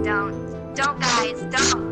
don't. Don't, guys, don't.